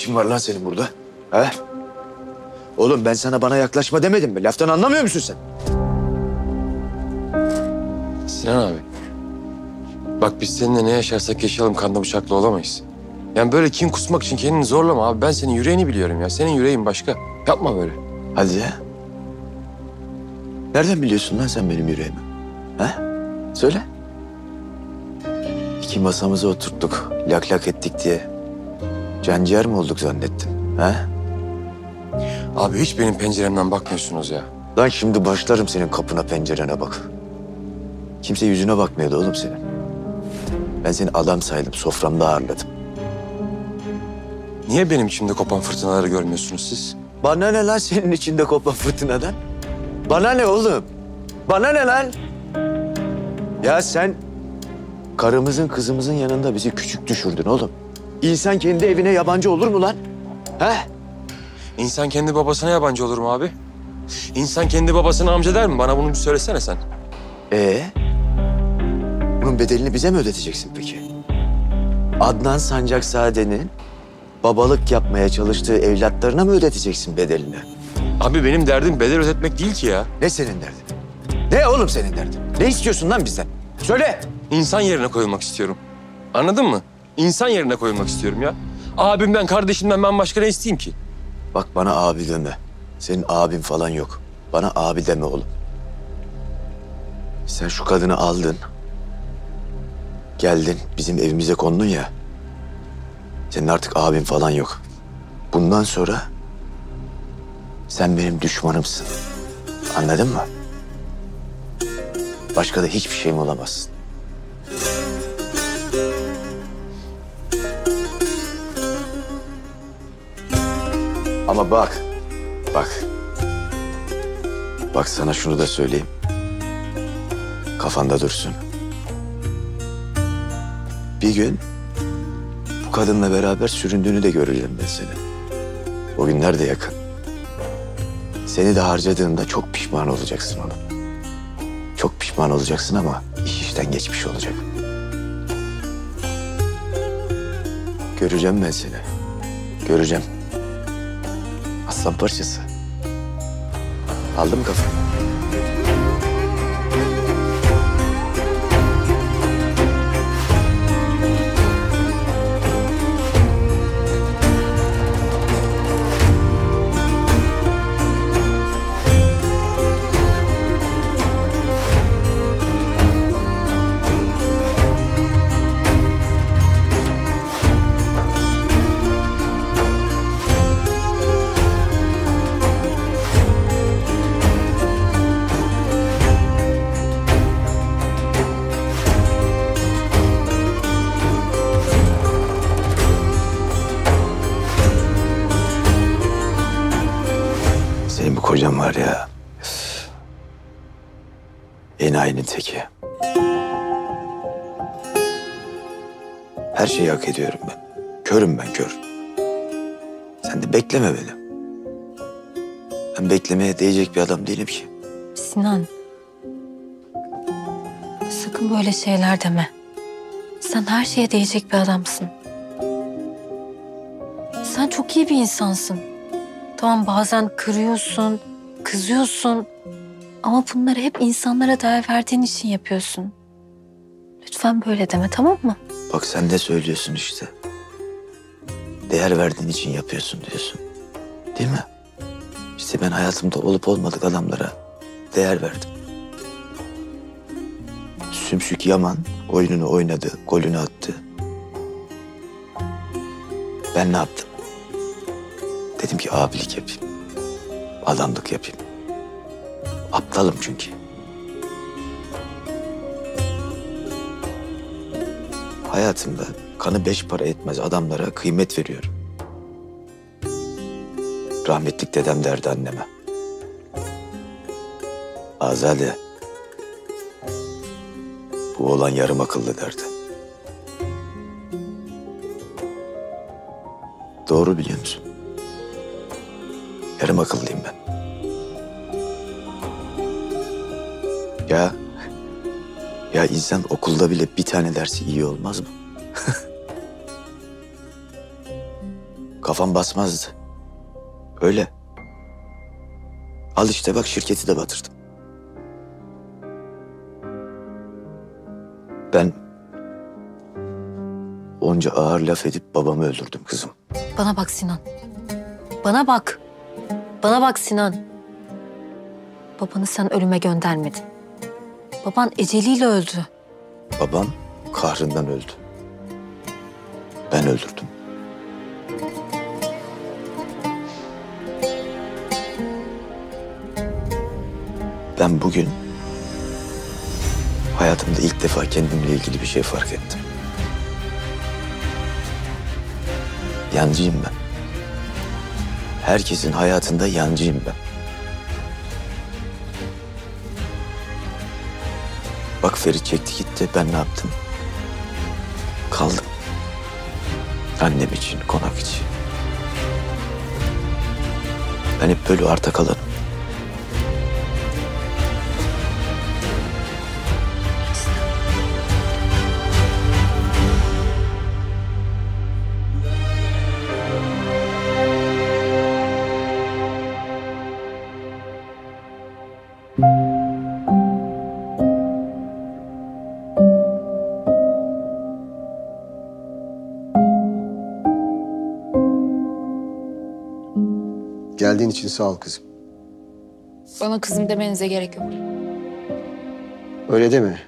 işin var lan senin burada? He? Oğlum ben sana bana yaklaşma demedim mi? Laftan anlamıyor musun sen? Sinan abi. Bak biz seninle ne yaşarsak yaşayalım kanlı bıçaklı olamayız. Yani böyle kin kusmak için kendini zorlama abi. Ben senin yüreğini biliyorum ya. Senin yüreğin başka. Yapma böyle. Hadi ya. Nereden biliyorsun lan sen benim yüreğimi? He? Söyle. İki masamıza oturttuk, lak lak ettik diye. Canciğer mi olduk zannettin? He? Abi hiç benim penceremden bakmıyorsunuz ya. Lan şimdi başlarım senin kapına pencerene bak. Kimse yüzüne bakmıyordu oğlum senin. Ben seni adam saydım, soframda ağırladım. Niye benim içimde kopan fırtınaları görmüyorsunuz siz? Bana ne lan senin içinde kopan fırtınadan? Bana ne oğlum? Bana ne lan? Ya sen karımızın kızımızın yanında bizi küçük düşürdün oğlum. İnsan kendi evine yabancı olur mu lan? He? İnsan kendi babasına yabancı olur mu abi? İnsan kendi babasına amca der mi? Bana bunu bir söylesene sen. Ee? Bunun bedelini bize mi ödeteceksin peki? Adnan Sancakzade'nin babalık yapmaya çalıştığı evlatlarına mı ödeteceksin bedelini? Abi benim derdim bedel ödetmek değil ki ya. Ne senin derdin? Ne oğlum senin derdin? Ne istiyorsun lan bizden? Söyle. İnsan yerine koyulmak istiyorum. Anladın mı? İnsan yerine koyulmak istiyorum ya. Abimden, kardeşimden ben başka ne isteyeyim ki? Bak bana abi deme. Senin abin falan yok. Bana abi deme oğlum. Sen şu kadını aldın. Geldin bizim evimize kondun ya. Senin artık abin falan yok. Bundan sonra sen benim düşmanımsın. Anladın mı? Başka da hiçbir şeyim olamazsın. Ama bak, bak. Bak sana şunu da söyleyeyim. Kafanda dursun. Bir gün bu kadınla beraber süründüğünü de göreceğim ben seni. O günler de yakın. Seni de harcadığımda çok pişman olacaksın oğlum. Çok pişman olacaksın ama iş işten geçmiş olacak. Göreceğim ben seni. Göreceğim. Aslan parçası. Aldım kafayı. Enayinin teki. Her şeyi hak ediyorum ben. Körüm ben kör. Sen de bekleme beni. Ben beklemeye değecek bir adam değilim ki. Sinan. Sakın böyle şeyler deme. Sen her şeye değecek bir adamsın. Sen çok iyi bir insansın. Tamam bazen kırıyorsun, kızıyorsun. Ama bunları hep insanlara değer verdiğin için yapıyorsun. Lütfen böyle deme tamam mı? Bak sen de söylüyorsun işte. Değer verdiğin için yapıyorsun diyorsun. Değil mi? İşte ben hayatımda olup olmadık adamlara değer verdim. Sümsük Yaman oyununu oynadı, golünü attı. Ben ne yaptım? Dedim ki abilik yapayım. Adamlık yapayım. Aptalım çünkü. Hayatımda kanı beş para etmez adamlara kıymet veriyorum. Rahmetlik dedem derdi anneme. Azade. Bu oğlan yarım akıllı derdi. Doğru biliyor musun? Yarım akıllıyım ben. Ya ya insan okulda bile bir tane dersi iyi olmaz mı? kafam basmazdı. Öyle. Al işte bak şirketi de batırdım. Ben onca ağır laf edip babamı öldürdüm kızım. Bana bak Sinan. Bana bak. Bana bak Sinan. Babanı sen ölüme göndermedin. Baban eceliyle öldü. Babam kahrından öldü. Ben öldürdüm. Ben bugün hayatımda ilk defa kendimle ilgili bir şey fark ettim. Yancıyım ben. Herkesin hayatında yancıyım ben. Bak Ferit çekti gitti. Ben ne yaptım? Kaldım. Annem için, konak için. Ben hep böyle arta kalanım. Geldiğin için sağ ol kızım. Bana kızım demenize gerek yok. Öyle deme.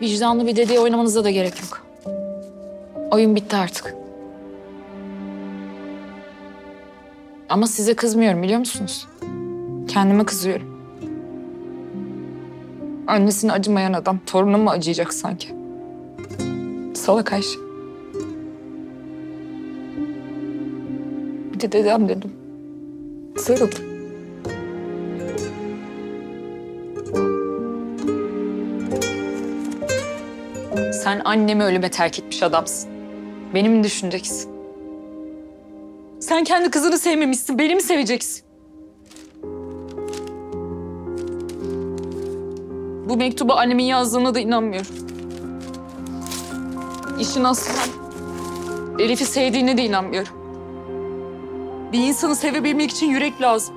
Vicdanlı bir dediği oynamanıza da gerek yok. Oyun bitti artık. Ama size kızmıyorum biliyor musunuz? Kendime kızıyorum. Annesine acımayan adam torununa mı acıyacak sanki? Salak Ayşe. Bir de dedem dedim. Sarıldı. Sen annemi ölüme terk etmiş adamsın. Beni mi düşüneceksin? Sen kendi kızını sevmemişsin, beni mi seveceksin? Bu mektubu annemin yazdığına da inanmıyorum. İşin aslı Elif'i sevdiğine de inanmıyorum. Bir insanı sevebilmek için yürek lazım.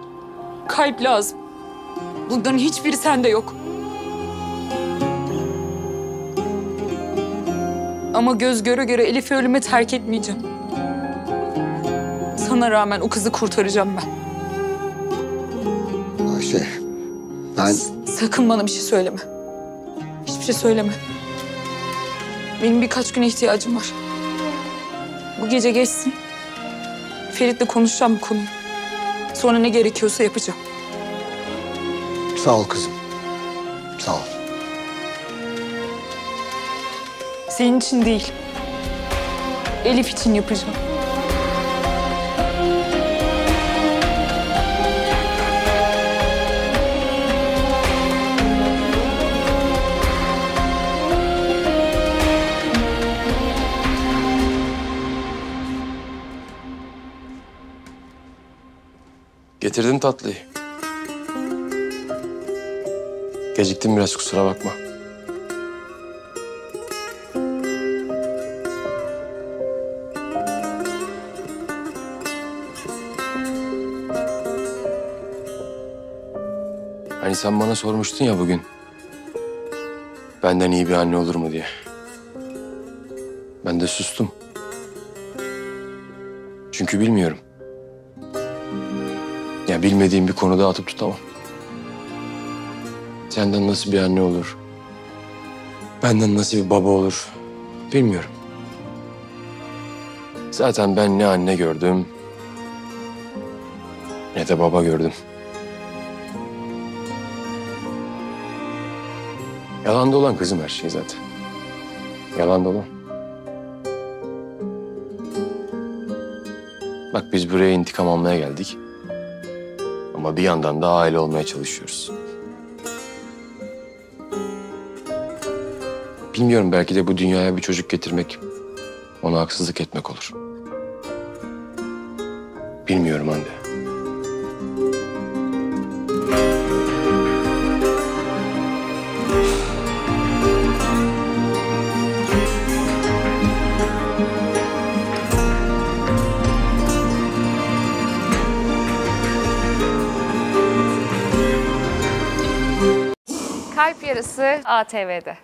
Kalp lazım. Bunların hiçbiri sende yok. Ama göz göre göre Elif'i ölüme terk etmeyeceğim. Sana rağmen o kızı kurtaracağım ben. Ayşe. Ben Sakın bana bir şey söyleme. Hiçbir şey söyleme. Benim birkaç güne ihtiyacım var. Bu gece geçsin. Ferit'le konuşacağım bu konuyu. Sonra ne gerekiyorsa yapacağım. sağ ol kızım. Sağ ol. Senin için değil. Elif için yapacağım. Getirdim tatlıyı. Geciktim biraz kusura bakma. Hani sen bana sormuştun ya bugün. Benden iyi bir anne olur mu diye. Ben de sustum. Çünkü bilmiyorum. Ya bilmediğim bir konuda atıp tutamam. Senden nasıl bir anne olur? Benden nasıl bir baba olur? Bilmiyorum. Zaten ben ne anne gördüm ne de baba gördüm. Yalan dolan kızım her şey zaten. Yalan dolan. Bak biz buraya intikam almaya geldik. Ama bir yandan da aile olmaya çalışıyoruz. Bilmiyorum belki de bu dünyaya bir çocuk getirmek ona haksızlık etmek olur. Bilmiyorum anne. Kalp Yarısı ATV'de.